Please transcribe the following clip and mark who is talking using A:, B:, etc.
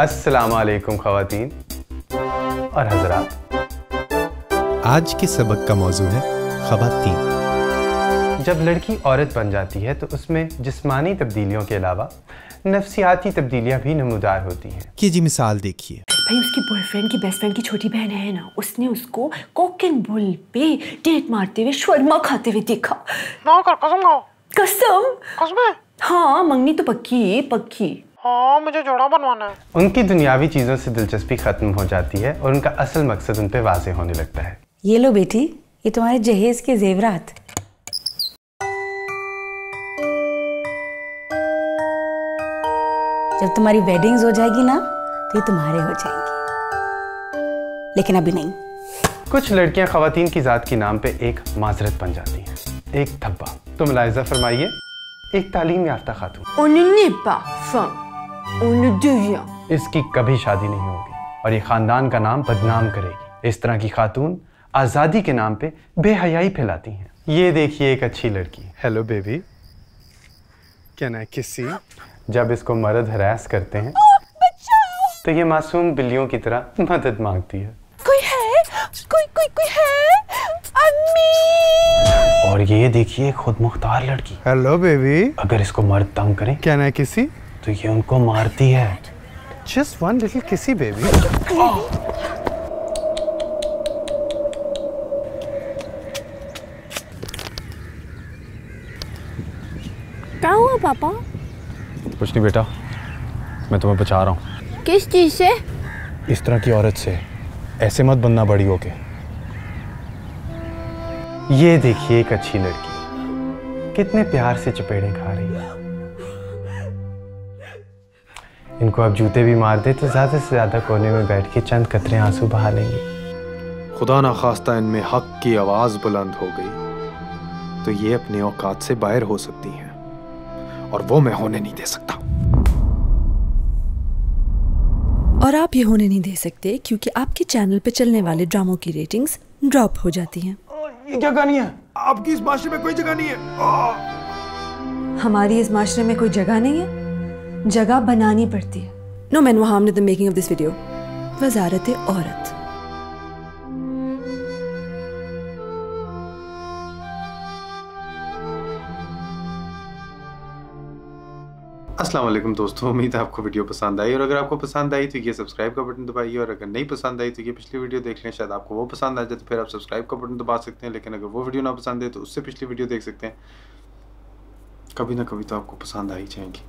A: अस्सलाम वालेकुम खवातीन। और हजरात।
B: आज के सबक का मौजू है खवातीन।
A: जब लड़की औरत बन जाती है तो उसमें जिस्मानी तब्दीलियों के अलावा नफसियाती तब्दीलियाँ भी नमूदार होती हैं।
B: कि जी मिसाल देखिए।
C: भाई उसकी बॉयफ्रेंड की बेस्ट फ्रेंड की छोटी बहन है ना उसने उसको कॉक एंड बुल पे डेट मारते हुए शर्मा खाते हुए देखा।
D: ना कर कसम खाओ।
C: कसम?
D: कसम
C: हाँ मंगनी तो पक्की पक्की।
D: हाँ मुझे जोड़ा बनवाना है।
A: उनकी दुनियावी चीज़ों से दिलचस्पी ख़त्म हो जाती है और उनका असल मकसद उन पे वाजे होने लगता है।
E: ये लो बेटी ये तुम्हारे जहेज के जेवरात। जब तुम्हारी वेडिंग्स हो जाएगी ना तो ये तुम्हारे हो जाएँगे। लेकिन अभी नहीं।
A: कुछ लड़कियाँ खवातीन की ज़ात के नाम पे एक माजरत बन जाती हैं। एक धब्बा। तो मुलायजा फरमाइए एक तालीम याफ्ता खातून। इसकी कभी शादी नहीं होगी और ये खानदान का नाम बदनाम करेगी। इस तरह की खातून आज़ादी के नाम पे बेहयाई फैलाती हैं। ये देखिए एक अच्छी लड़की। हेलो बेबी कैन आई किसी जब इसको मर्द हरास करते हैं तो ये मासूम बिल्लियों की तरह मदद मांगती है।
C: कोई है? कोई कोई कोई है? अम्मी।
A: और ये देखिए खुद मुख्तार लड़की।
B: हेलो बेबी
A: अगर इसको मर्द तंग करें
B: कैन आई किसी
A: तो ये उनको मारती है।
B: जस्ट वन लिटिल किसी बेबी
C: क्या हुआ पापा?
A: कुछ नहीं बेटा मैं तुम्हें बचा रहा हूँ।
C: किस चीज़ से?
A: इस तरह की औरत से। ऐसे मत बनना बड़ी होके ये देखिए एक अच्छी लड़की। कितने प्यार से चपेड़े खा रही है। इनको अब जूते भी मार दे तो ज़्यादा से ज़्यादा कोने में बैठ के चंद कतरे आँसू बहा लेंगी।
F: खुदा ना खास्ता इनमें हक की आवाज़ बुलंद हो गई। तो ये अपने औकात से बाहर हो सकती हैं और वो मैं होने नहीं दे सकता।
G: और आप ये होने नहीं दे सकते क्योंकि आपके चैनल पे चलने वाले ड्रामों की रेटिंग्स ड्रॉप हो जाती हैं।
F: ये क्या कहानी है? आपकी इस माशरे में कोई जगह नहीं है।
C: हमारी इस माशरे में कोई जगह नहीं है? जगह बनानी पड़ती है।
G: नो मैन हमने the making of this video वजारत औरत।
A: अस्सलाम वालेकुम दोस्तों उम्मीद है आपको वीडियो पसंद आई। और अगर आपको पसंद आई तो ये सब्सक्राइब का बटन दबाइए। और अगर नहीं पसंद आई तो ये पिछली वीडियो देख लें शायद आपको वो पसंद आ जाए तो फिर आप सब्सक्राइब का बटन दबा सकते हैं। लेकिन अगर वो वीडियो ना पसंद है तो उससे पिछली वीडियो देख सकते हैं। कभी ना कभी तो आपको पसंद आ ही जाएँगी।